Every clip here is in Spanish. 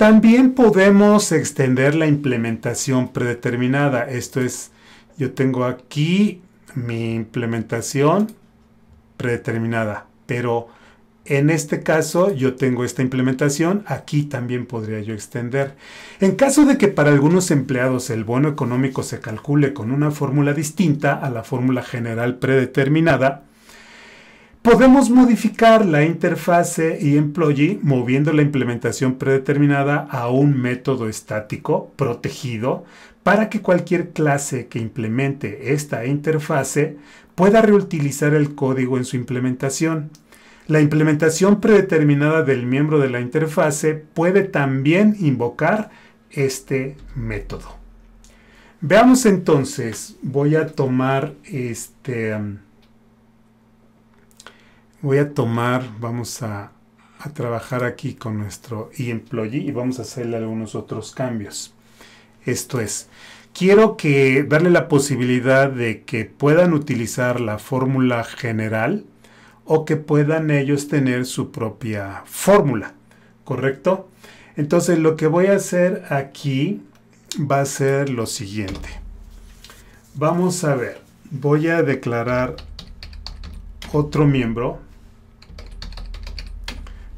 También podemos extender la implementación predeterminada. Esto es, yo tengo aquí mi implementación predeterminada, pero en este caso yo tengo esta implementación, aquí también podría yo extender. En caso de que para algunos empleados el bono económico se calcule con una fórmula distinta a la fórmula general predeterminada, Podemos modificar la interfase y employee moviendo la implementación predeterminada a un método estático protegido para que cualquier clase que implemente esta interfase pueda reutilizar el código en su implementación. La implementación predeterminada del miembro de la interfase puede también invocar este método. Veamos entonces, voy a tomar este voy a tomar, vamos a, trabajar aquí con nuestro eEmployee y vamos a hacerle algunos otros cambios. Esto es, quiero que darle la posibilidad de que puedan utilizar la fórmula general o que puedan ellos tener su propia fórmula, ¿correcto? Entonces lo que voy a hacer aquí va a ser lo siguiente. Vamos a ver, voy a declarar otro miembro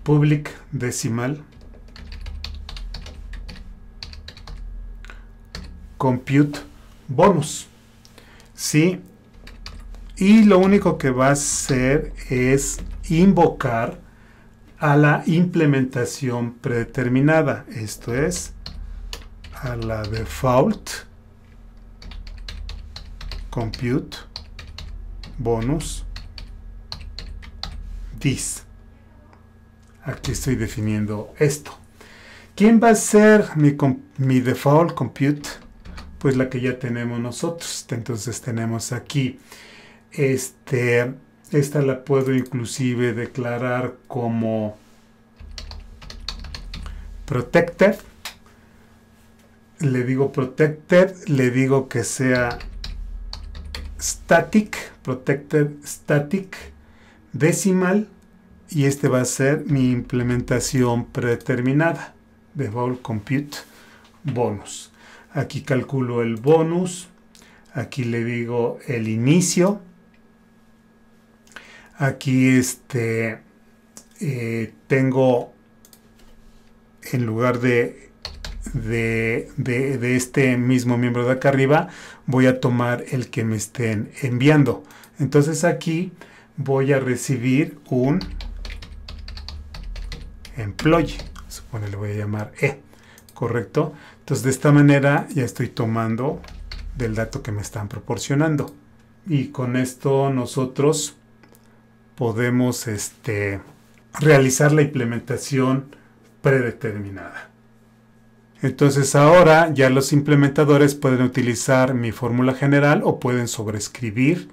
public decimal compute bonus. ¿Sí? Y lo único que va a hacer es invocar a la implementación predeterminada. Esto es a la default compute bonus this. Aquí estoy definiendo esto. ¿Quién va a ser mi, default compute? Pues la que ya tenemos nosotros. Entonces tenemos aquí, este, esta la puedo inclusive declarar como protected. Le digo protected, le digo que sea static, protected static, decimal y este va a ser mi implementación predeterminada default compute bonus. Aquí calculo el bonus aquí le digo el inicio aquí este eh, tengo en lugar de de, de, este mismo miembro de acá arriba voy a tomar el que me estén enviando. Entonces aquí voy a recibir un employee. Supone le voy a llamar E. ¿Correcto? Entonces de esta manera ya estoy tomando del dato que me están proporcionando. Y con esto nosotros podemos este, realizar la implementación predeterminada. Entonces ahora ya los implementadores pueden utilizar mi fórmula general o pueden sobreescribir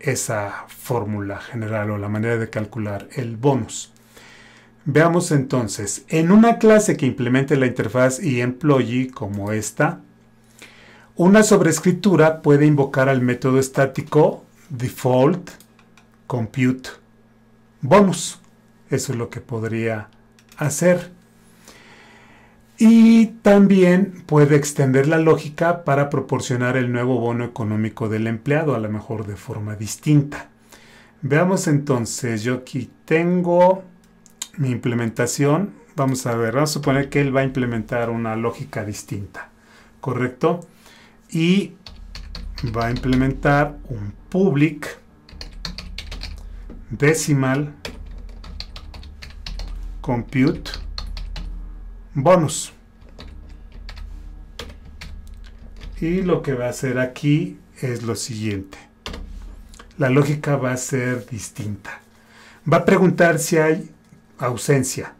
esa fórmula general o la manera de calcular el bonus. Veamos entonces, en una clase que implemente la interfaz y employee como esta, una sobrescritura puede invocar al método estático default compute bonus. Eso es lo que podría hacer. Y también puede extender la lógica para proporcionar el nuevo bono económico del empleado, a lo mejor de forma distinta. Veamos entonces, yo aquí tengo mi implementación, vamos a ver, vamos a suponer que él va a implementar una lógica distinta, ¿correcto? Y va a implementar un public decimal compute bonus. Y lo que va a hacer aquí es lo siguiente. La lógica va a ser distinta. Va a preguntar si hay ausencia.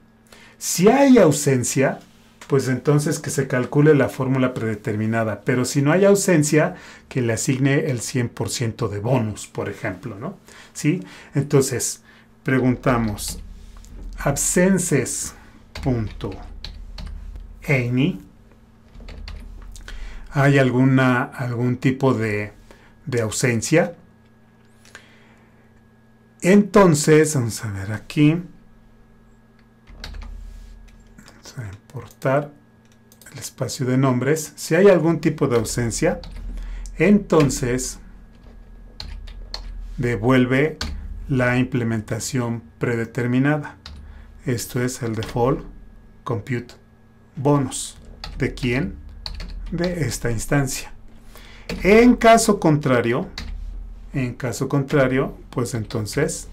Si hay ausencia, pues entonces que se calcule la fórmula predeterminada. Pero si no hay ausencia, que le asigne el 100% de bonus, por ejemplo, ¿no? ¿Sí? Entonces, preguntamos, absences.any, ¿hay alguna, algún tipo de, de ausencia? Entonces, vamos a ver aquí importar el espacio de nombres. Si hay algún tipo de ausencia, entonces devuelve la implementación predeterminada. Esto es el default compute bonus. ¿De quién? De esta instancia. En caso contrario, en caso contrario, pues entonces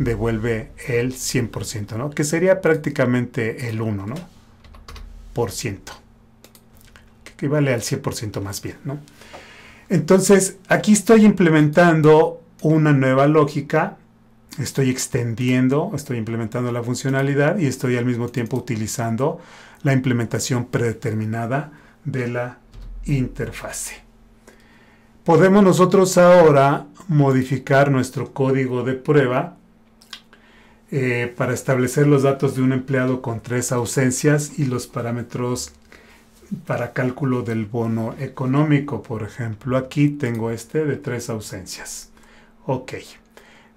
devuelve el 100%, ¿no? Que sería prácticamente el 1, ¿no? Por ciento. Que equivale al 100% más bien, ¿no? Entonces, aquí estoy implementando una nueva lógica, estoy extendiendo, estoy implementando la funcionalidad y estoy al mismo tiempo utilizando la implementación predeterminada de la interfase. Podemos nosotros ahora modificar nuestro código de prueba eh, para establecer los datos de un empleado con tres ausencias y los parámetros para cálculo del bono económico. Por ejemplo, aquí tengo este de tres ausencias. Ok.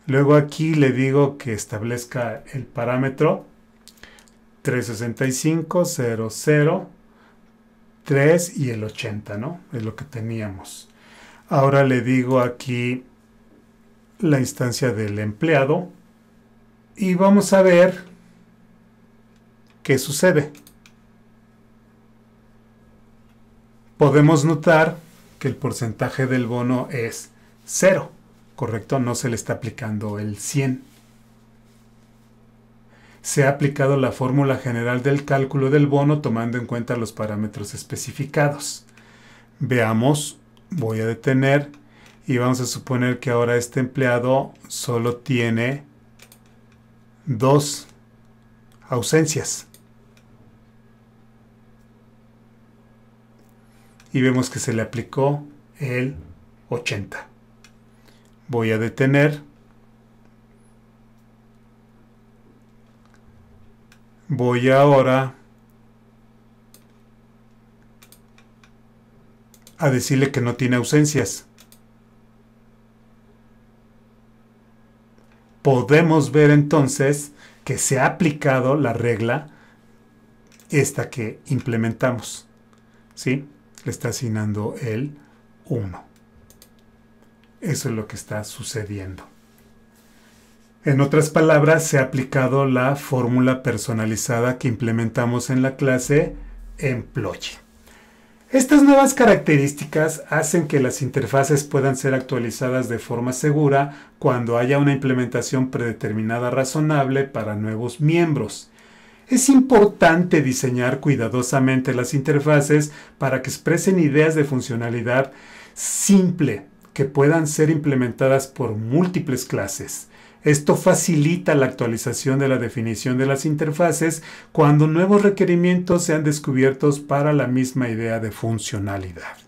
Luego aquí le digo que establezca el parámetro 365, 00, 3 y el 80, ¿no? Es lo que teníamos. Ahora le digo aquí la instancia del empleado y vamos a ver qué sucede. podemos notar que el porcentaje del bono es cero, ¿correcto? No se le está aplicando el 100. Se ha aplicado la fórmula general del cálculo del bono tomando en cuenta los parámetros especificados. Veamos, voy a detener y vamos a suponer que ahora este empleado solo tiene dos ausencias. y vemos que se le aplicó el 80. Voy a detener. Voy ahora a decirle que no tiene ausencias. Podemos ver entonces que se ha aplicado la regla esta que implementamos. ¿Sí? le está asignando el 1. Eso es lo que está sucediendo. En otras palabras, se ha aplicado la fórmula personalizada que implementamos en la clase Employee. Estas nuevas características hacen que las interfaces puedan ser actualizadas de forma segura cuando haya una implementación predeterminada razonable para nuevos miembros. Es importante diseñar cuidadosamente las interfaces para que expresen ideas de funcionalidad simple que puedan ser implementadas por múltiples clases. Esto facilita la actualización de la definición de las interfaces cuando nuevos requerimientos sean descubiertos para la misma idea de funcionalidad.